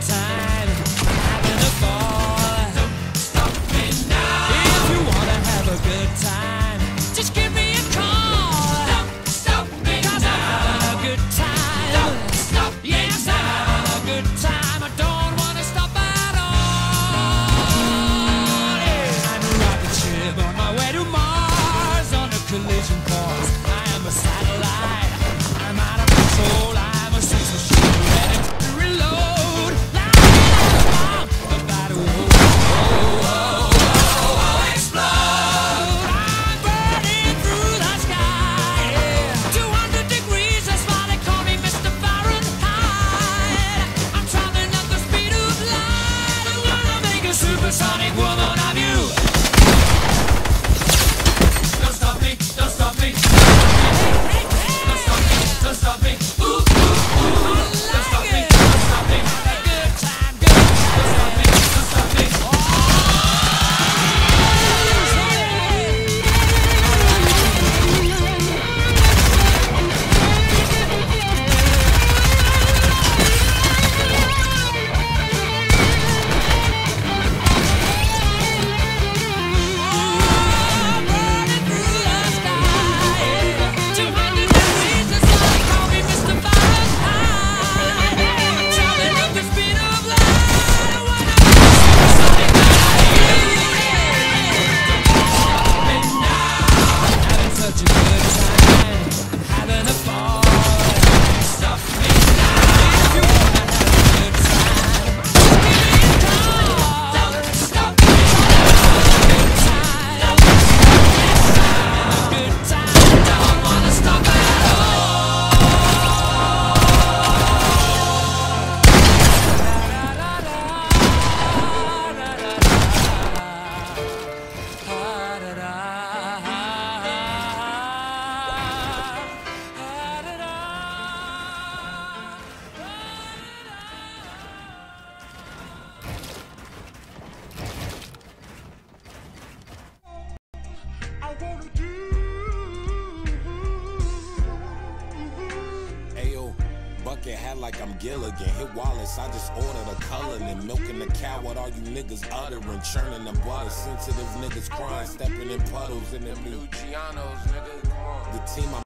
time. Looking hat like I'm Gilligan. Hit Wallace, I just ordered a color and milking the cow. What all you niggas uttering? Churning the butter. Sensitive niggas crying, stepping in puddles in the new nigga. The team I